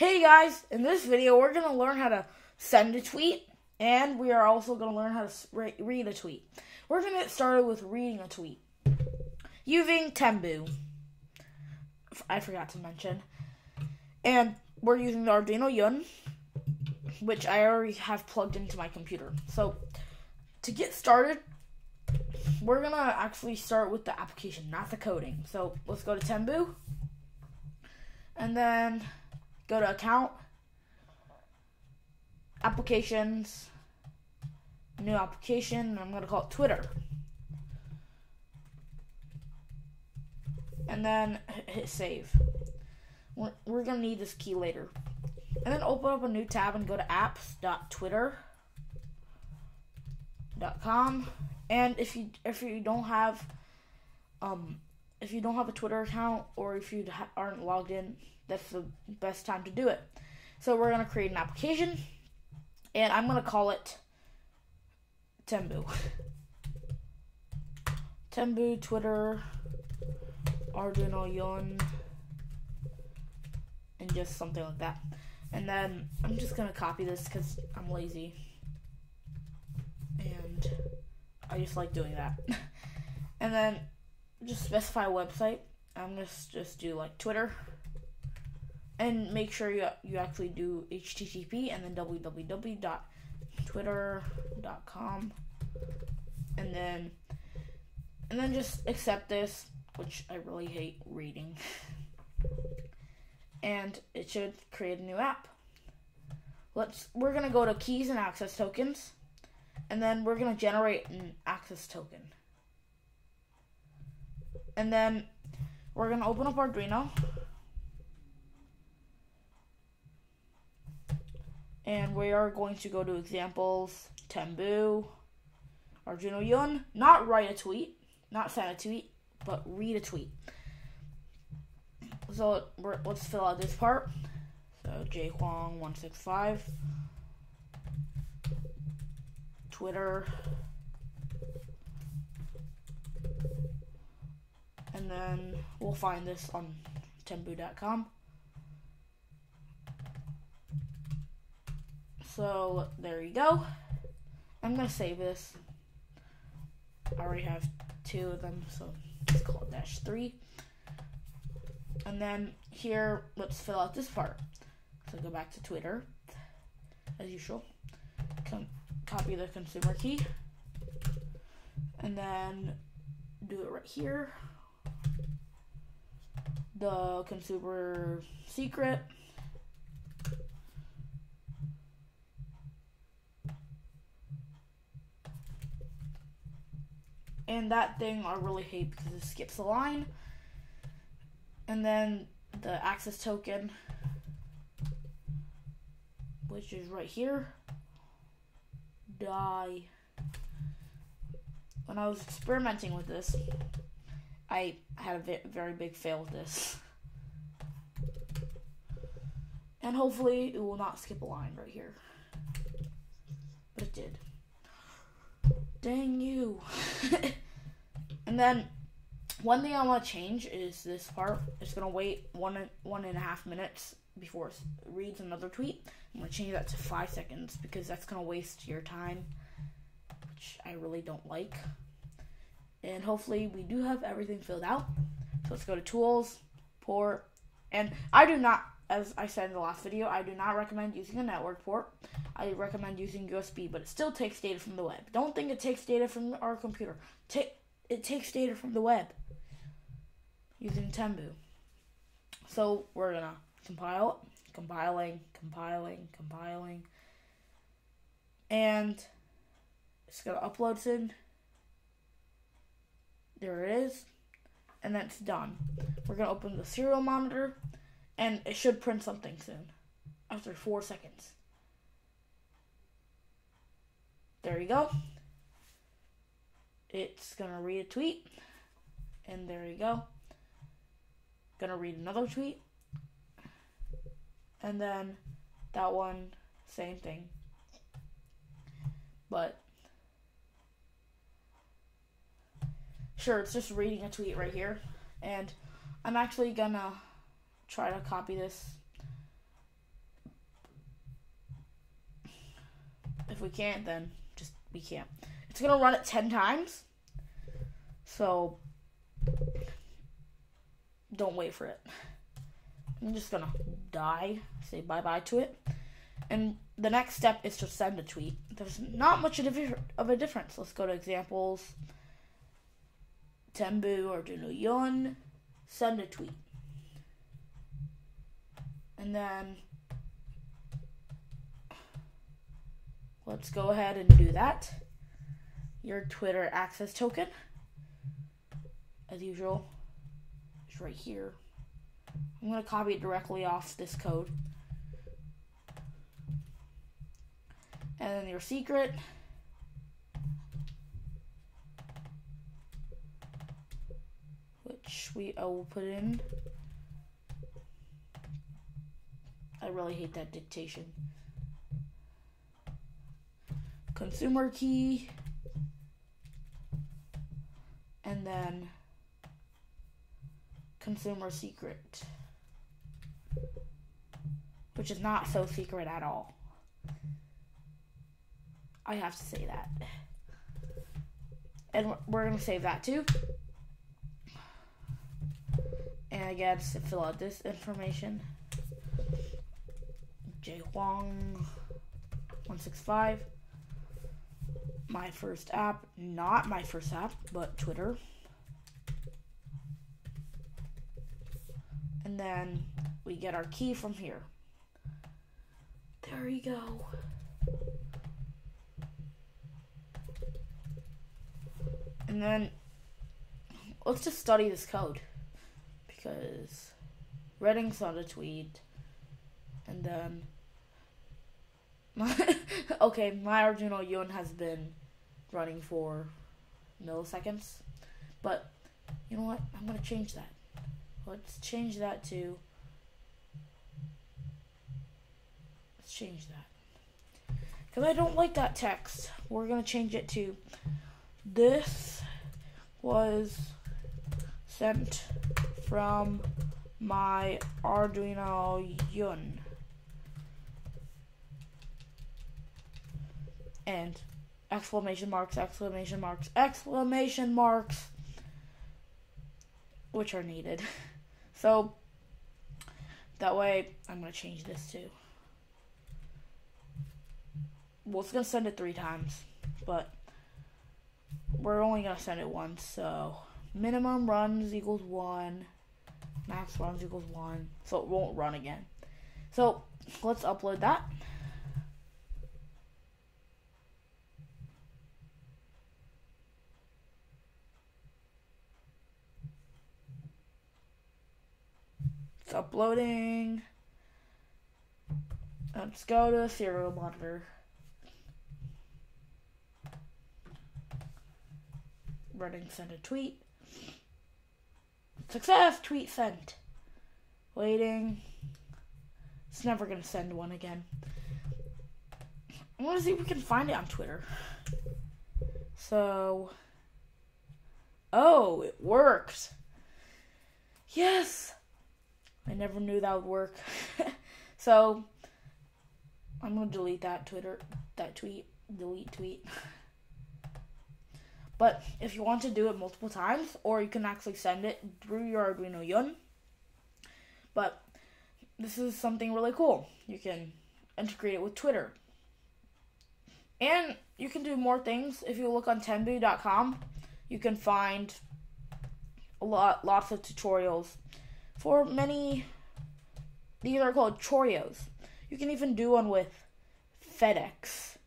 Hey guys, in this video we're going to learn how to send a tweet and we are also going to learn how to read a tweet. We're going to get started with reading a tweet using Temboo. I forgot to mention. And we're using the Arduino Yun, which I already have plugged into my computer. So to get started, we're going to actually start with the application, not the coding. So let's go to Temboo. And then go to account, applications, new application, I'm going to call it Twitter. And then hit save. We're, we're going to need this key later. And then open up a new tab and go to apps.twitter.com. And if you if you don't have um if you don't have a Twitter account or if you aren't logged in, that's the best time to do it. So we're going to create an application, and I'm going to call it Temboo. Temboo, Twitter, Arduino Yun, and just something like that. And then I'm just going to copy this because I'm lazy. And I just like doing that. and then just specify website. I'm to just do like Twitter and make sure you you actually do HTTP and then www.twitter.com and then and then just accept this, which I really hate reading. and it should create a new app. Let's we're gonna go to keys and access tokens, and then we're gonna generate an access token. And then we're gonna open up Arduino And we are going to go to examples, Temboo, Arduino Yun. Not write a tweet, not send a tweet, but read a tweet. So let's fill out this part. So J Huang one six five. Twitter. And then we'll find this on temboo.com. So there you go. I'm gonna save this. I already have two of them, so let's call it dash three. And then here, let's fill out this part. So go back to Twitter, as usual. Com copy the consumer key, and then do it right here. The consumer secret. And that thing I really hate because it skips a line. And then the access token, which is right here, die. When I was experimenting with this, I had a very big fail with this. And hopefully it will not skip a line right here. But it did. Dang you. and then one thing I want to change is this part. It's gonna wait one one and a half minutes before it reads another tweet. I'm gonna change that to five seconds because that's gonna waste your time, which I really don't like. And hopefully we do have everything filled out. So let's go to tools, port, and I do not as I said in the last video, I do not recommend using a network port. I recommend using USB, but it still takes data from the web. Don't think it takes data from our computer. It takes data from the web using Temboo. So we're gonna compile, compiling, compiling, compiling, and it's gonna upload soon. There it is, and that's done. We're gonna open the serial monitor and it should print something soon. After four seconds. There you go. It's gonna read a tweet. And there you go. Gonna read another tweet. And then that one, same thing. But Sure, it's just reading a tweet right here. And I'm actually gonna try to copy this. If we can't, then just we can't. It's gonna run it 10 times. So don't wait for it. I'm just gonna die, say bye bye to it. And the next step is to send a tweet. There's not much of a difference. Let's go to examples. Temboo Arduino Yun, send a tweet. And then let's go ahead and do that. Your Twitter access token, as usual, is right here. I'm going to copy it directly off this code. And then your secret. Which we I will put in. I really hate that dictation. Consumer key. And then consumer secret. Which is not so secret at all. I have to say that. And we're going to save that too. And I guess fill out this information. J Huang 165. My first app, not my first app, but Twitter. And then we get our key from here. There we go. And then let's just study this code because Redding's on a tweet, and then my okay, my original Yun has been running for milliseconds, but you know what? I'm gonna change that. Let's change that to. Let's change that. Because I don't like that text. We're going to change it to. This was sent from my Arduino Yun. And exclamation marks, exclamation marks, exclamation marks, which are needed. So that way, I'm gonna change this too. Well, it's gonna send it three times, but we're only gonna send it once. So minimum runs equals one, max runs equals one, so it won't run again. So let's upload that. It's uploading. Let's go to serial monitor. Running send a tweet. Success! Tweet sent. Waiting. It's never gonna send one again. I wanna see if we can find it on Twitter. So. Oh, it worked. Yes! I never knew that would work. so I'm gonna delete that Twitter that tweet. Delete tweet. But if you want to do it multiple times, or you can actually send it through your Arduino Yun. But this is something really cool. You can integrate it with Twitter. And you can do more things. If you look on temboo.com, you can find a lot lots of tutorials for many. These are called Choreos. You can even do one with FedEx,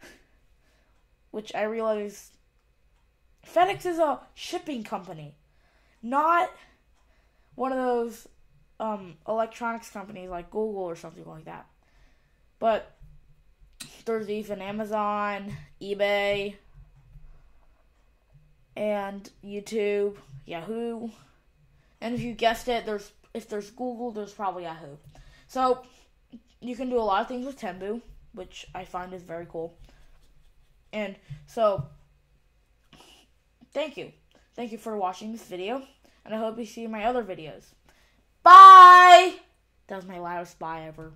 which I realize FedEx is a shipping company, not one of those um, electronics companies like Google or something like that. But there's even Amazon, eBay, and YouTube, Yahoo. And if you guessed it, there's if there's Google, there's probably Yahoo. So you can do a lot of things with Temboo, which I find is very cool. And so thank you. Thank you for watching this video, and I hope you see my other videos. Bye! That was my loudest bye ever.